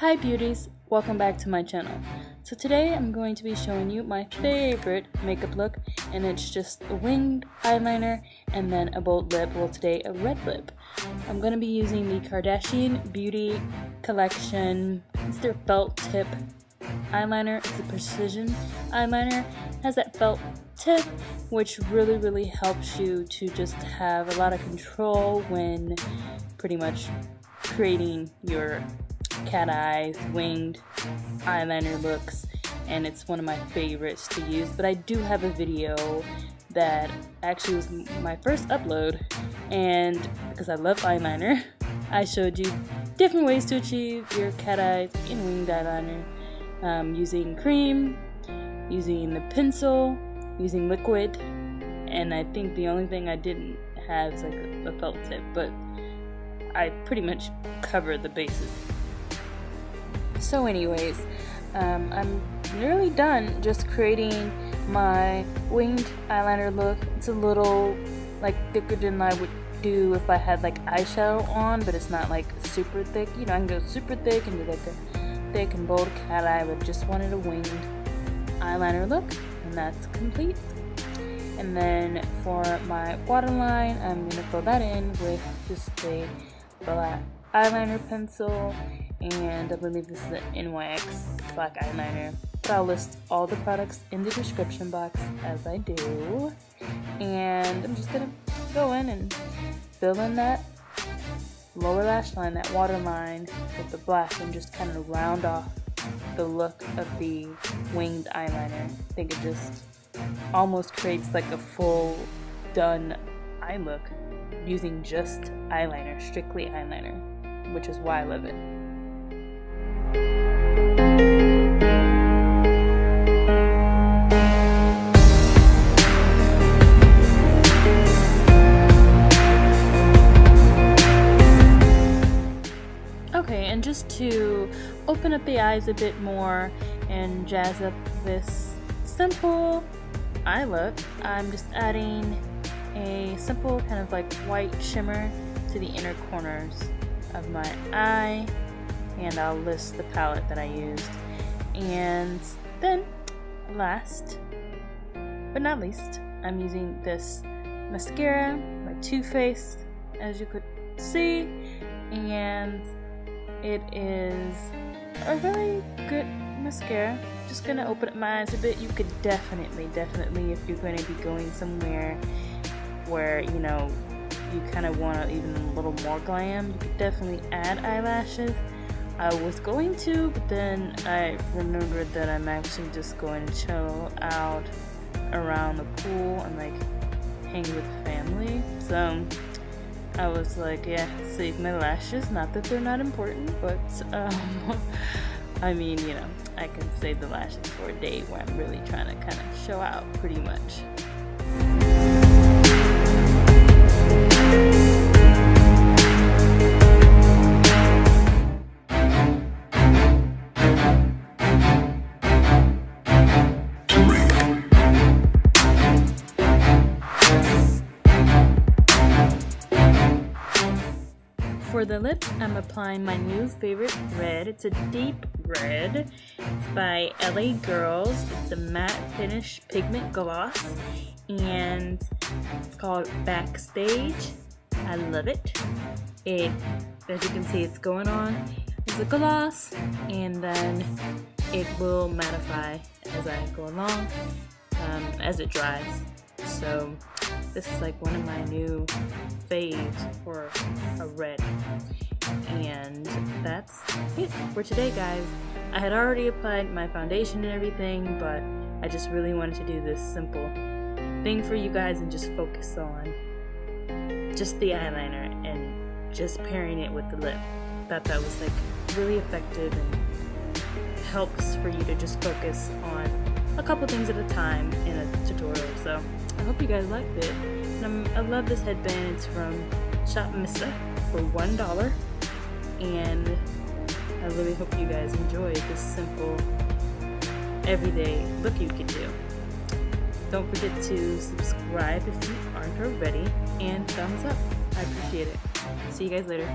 Hi beauties, welcome back to my channel. So today I'm going to be showing you my favorite makeup look and it's just a winged eyeliner and then a bold lip, well today a red lip. I'm going to be using the Kardashian Beauty Collection, it's their felt tip eyeliner, it's a precision eyeliner, it has that felt tip which really really helps you to just have a lot of control when pretty much creating your cat eyes, winged eyeliner looks, and it's one of my favorites to use. But I do have a video that actually was my first upload, and because I love eyeliner, I showed you different ways to achieve your cat eyes in winged eyeliner um, using cream, using the pencil, using liquid, and I think the only thing I didn't have is like a, a felt tip, but I pretty much covered the bases. So anyways, um, I'm nearly done just creating my winged eyeliner look. It's a little like thicker than I would do if I had like eyeshadow on, but it's not like super thick. You know, I can go super thick and do like a thick and bold cat eye, but just wanted a winged eyeliner look, and that's complete. And then for my waterline, I'm gonna fill that in with just a black eyeliner pencil and I believe this is an NYX black eyeliner. But I'll list all the products in the description box as I do. And I'm just gonna go in and fill in that lower lash line, that waterline with the black and just kind of round off the look of the winged eyeliner. I think it just almost creates like a full done eye look using just eyeliner, strictly eyeliner, which is why I love it. Open up the eyes a bit more and jazz up this simple eye look, I'm just adding a simple kind of like white shimmer to the inner corners of my eye and I'll list the palette that I used. And then, last but not least, I'm using this mascara by Too Faced, as you could see, and it is a very good mascara. Just gonna open up my eyes a bit. You could definitely, definitely, if you're to be going somewhere where you know you kind of want to even a little more glam, you could definitely add eyelashes. I was going to, but then I remembered that I'm actually just going to chill out around the pool and like hang with family. So I was like, yeah, save my lashes. Not that they're not important, but um, I mean, you know, I can save the lashes for a day where I'm really trying to kind of show out pretty much. For the lips, I'm applying my new favorite red. It's a deep red. It's by LA Girls. It's a matte finish pigment gloss. And it's called Backstage. I love it. It, as you can see, it's going on. It's a gloss. And then it will mattify as I go along, um, as it dries. So this is like one of my new faves for a red. For today, guys. I had already applied my foundation and everything, but I just really wanted to do this simple thing for you guys and just focus on just the eyeliner and just pairing it with the lip. Thought that was like really effective and helps for you to just focus on a couple things at a time in a tutorial. So I hope you guys liked it. And i love this headband. It's from Shop Miss A for one dollar, and I really hope you guys enjoy this simple, everyday look you can do. Don't forget to subscribe if you aren't already, and thumbs up. I appreciate it. See you guys later.